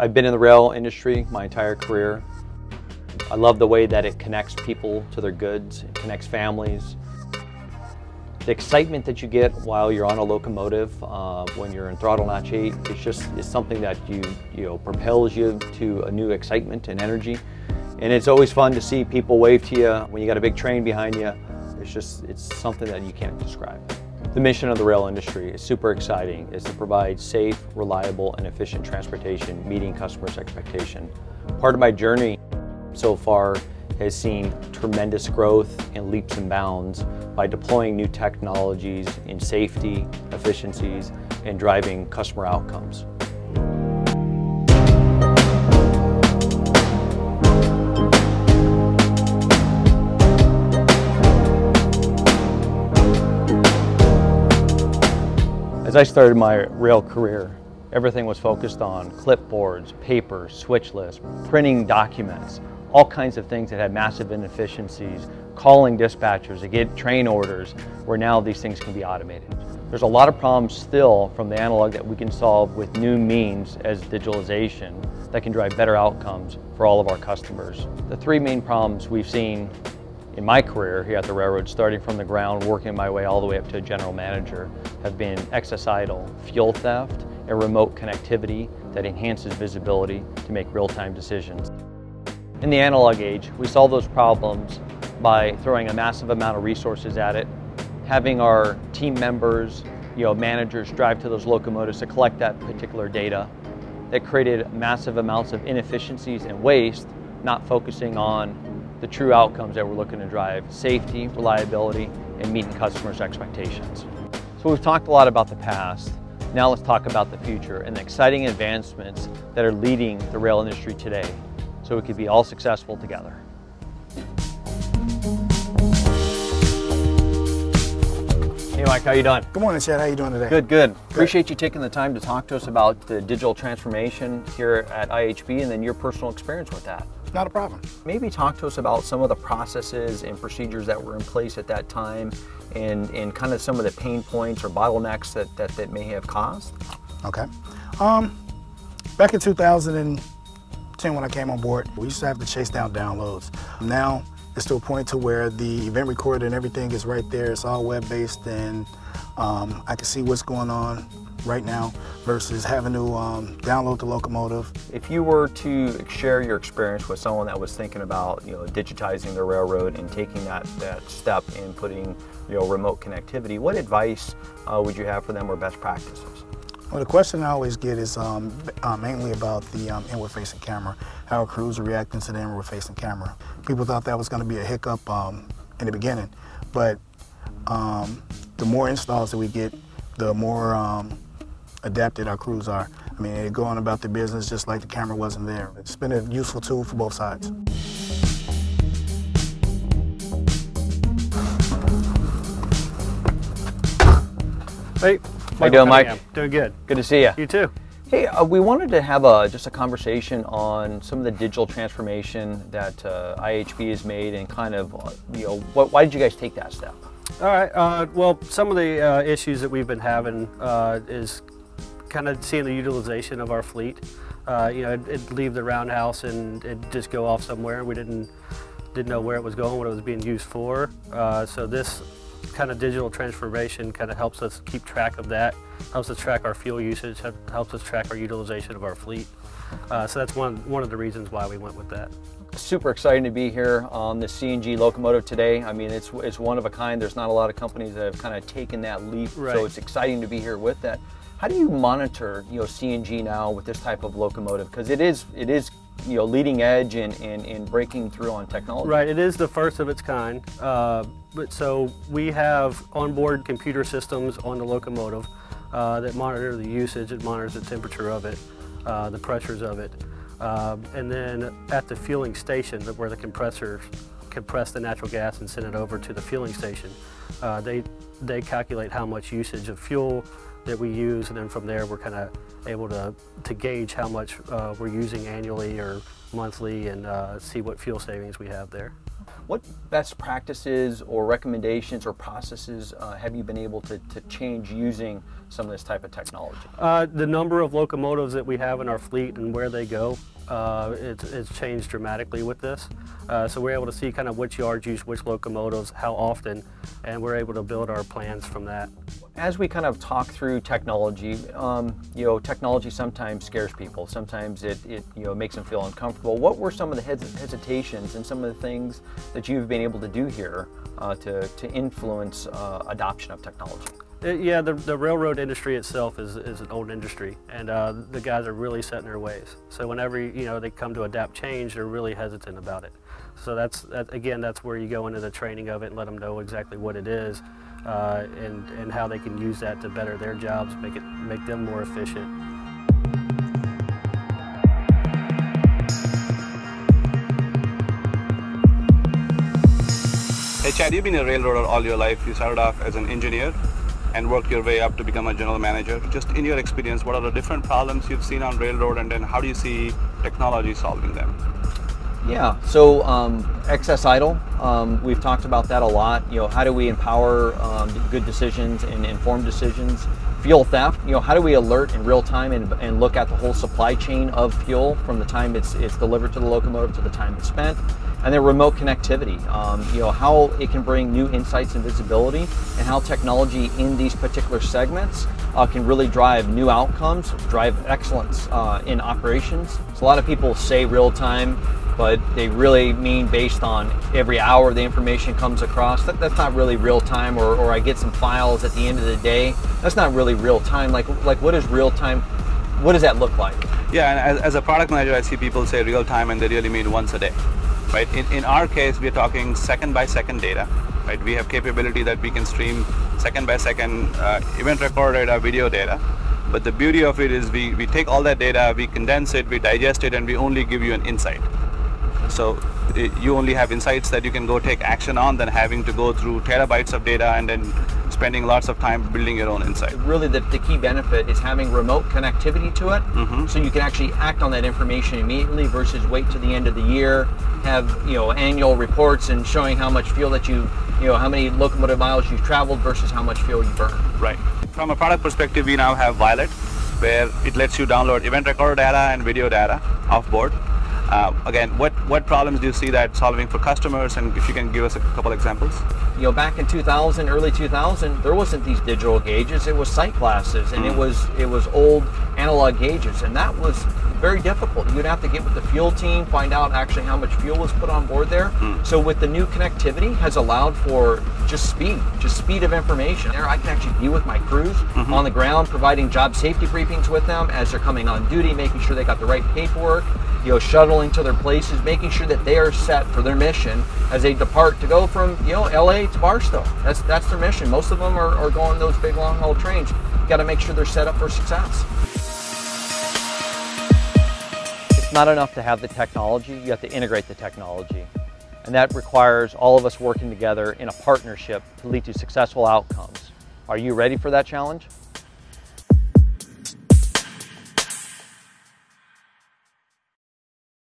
I've been in the rail industry my entire career. I love the way that it connects people to their goods, it connects families. The excitement that you get while you're on a locomotive, uh, when you're in throttle notch 8, it's just it's something that you, you know, propels you to a new excitement and energy. And it's always fun to see people wave to you when you got a big train behind you. It's just, it's something that you can't describe. The mission of the rail industry is super exciting, is to provide safe, reliable, and efficient transportation meeting customers' expectation. Part of my journey so far has seen tremendous growth and leaps and bounds by deploying new technologies in safety, efficiencies, and driving customer outcomes. As I started my rail career, everything was focused on clipboards, paper, switch lists, printing documents, all kinds of things that had massive inefficiencies, calling dispatchers to get train orders, where now these things can be automated. There's a lot of problems still from the analog that we can solve with new means as digitalization that can drive better outcomes for all of our customers. The three main problems we've seen in my career here at the railroad, starting from the ground, working my way all the way up to a general manager, have been excess idle, fuel theft, and remote connectivity that enhances visibility to make real-time decisions. In the analog age, we solve those problems by throwing a massive amount of resources at it, having our team members, you know, managers drive to those locomotives to collect that particular data. That created massive amounts of inefficiencies and waste, not focusing on the true outcomes that we're looking to drive, safety, reliability, and meeting customers' expectations. So we've talked a lot about the past. Now let's talk about the future and the exciting advancements that are leading the rail industry today so we can be all successful together. Hey Mike, how you doing? Good morning, Chad. How you doing today? Good, good. Appreciate you taking the time to talk to us about the digital transformation here at IHB and then your personal experience with that. Not a problem. Maybe talk to us about some of the processes and procedures that were in place at that time and, and kind of some of the pain points or bottlenecks that, that, that may have caused. Okay. Um, back in 2010 when I came on board, we used to have to chase down downloads. Now it's to a point to where the event recorder and everything is right there. It's all web-based and um, I can see what's going on right now versus having to um, download the locomotive. If you were to share your experience with someone that was thinking about you know digitizing the railroad and taking that, that step in putting you know remote connectivity, what advice uh, would you have for them or best practices? Well, the question I always get is um, uh, mainly about the um, inward-facing camera, how crews are reacting to the inward-facing camera. People thought that was going to be a hiccup um, in the beginning, but um, the more installs that we get, the more um, adapted our crews are. I mean, they go on about their business just like the camera wasn't there. It's been a useful tool for both sides. Hey, How you doing, Mike? Doing good. Good to see you. You too. Hey, uh, we wanted to have a, just a conversation on some of the digital transformation that uh, IHB has made and kind of, uh, you know, what, why did you guys take that step? All right. Uh, well, some of the uh, issues that we've been having uh, is kind of seeing the utilization of our fleet. you know, it'd, it'd, leave the roundhouse and it'd just go off somewhere. We didn't didn't know where it was going, what it was being used for. so this kind of digital transformation kind of helps us keep track of that, helps us track our fuel usage, helps us track our utilization of our fleet. Uh, so that's one, one of the reasons why we went with that. Super exciting to be here on the CNG locomotive today. I mean, it's, it's one of a kind. There's not a lot of companies that have kind of taken that leap, right. so it's exciting to be here with that. How do you monitor, you know, CNG now with this type of locomotive? Because it is, it is you know, leading edge and, and, and breaking through on technology. Right, it is the first of its kind. Uh, but so we have onboard computer systems on the locomotive uh, that monitor the usage, it monitors the temperature of it, uh, the pressures of it. Um, and then at the fueling station where the compressors compress the natural gas and send it over to the fueling station, uh, they, they calculate how much usage of fuel that we use and then from there we're kind of able to, to gauge how much uh, we're using annually or monthly and uh, see what fuel savings we have there. What best practices or recommendations or processes uh, have you been able to, to change using some of this type of technology? Uh, the number of locomotives that we have in our fleet and where they go, uh, it's, it's, changed dramatically with this. Uh, so we're able to see kind of which yards use which locomotives, how often, and we're able to build our plans from that. As we kind of talk through technology, um, you know, technology sometimes scares people. Sometimes it, it, you know, makes them feel uncomfortable. What were some of the hes hesitations and some of the things that you've been able to do here uh, to, to influence uh, adoption of technology? Uh, yeah, the, the railroad industry itself is, is an old industry, and uh, the guys are really set in their ways. So whenever you know they come to adapt change, they're really hesitant about it. So that's that, again, that's where you go into the training of it and let them know exactly what it is, uh, and and how they can use that to better their jobs, make it make them more efficient. Hey Chad, you've been a railroader all your life. You started off as an engineer and work your way up to become a general manager. Just in your experience, what are the different problems you've seen on railroad and then how do you see technology solving them? Yeah, so um, excess idle, um, we've talked about that a lot. You know, how do we empower um, good decisions and informed decisions? Fuel theft, you know, how do we alert in real time and, and look at the whole supply chain of fuel from the time it's, it's delivered to the locomotive to the time it's spent? And then remote connectivity. Um, you know how it can bring new insights and visibility, and how technology in these particular segments uh, can really drive new outcomes, drive excellence uh, in operations. So a lot of people say real time, but they really mean based on every hour the information comes across. That, that's not really real time, or, or I get some files at the end of the day. That's not really real time. Like like what is real time? What does that look like? Yeah, and as, as a product manager, I see people say real time, and they really mean once a day right? In, in our case, we're talking second by second data, right? We have capability that we can stream second by second uh, event record data, video data. But the beauty of it is we, we take all that data, we condense it, we digest it, and we only give you an insight. So it, you only have insights that you can go take action on than having to go through terabytes of data and then spending lots of time building your own insight. Really, the, the key benefit is having remote connectivity to it, mm-hmm. so you can actually act on that information immediately versus wait to the end of the year, have you know annual reports and showing how much fuel that you you know how many locomotive miles you've traveled versus how much fuel you burn. Right. From a product perspective, we now have Violet, where it lets you download event recorder data and video data off board. Uh, again, what, what problems do you see that solving for customers and if you can give us a couple examples? You know, back in 2000, early 2000, there wasn't these digital gauges, it was sight glasses and mm. it was it was old analog gauges and that was very difficult. You'd have to get with the fuel team, find out actually how much fuel was put on board there. Mm. So with the new connectivity has allowed for just speed, just speed of information. There I can actually be with my crews mm-hmm. on the ground, providing job safety briefings with them as they're coming on duty, making sure they got the right paperwork, you know, shuttling to their places, making sure that they are set for their mission as they depart to go from, you know, LA to Barstow. That's that's their mission. Most of them are, are going those big long haul trains. You got to make sure they're set up for success. It's not enough to have the technology, you have to integrate the technology. And that requires all of us working together in a partnership to lead to successful outcomes. Are you ready for that challenge?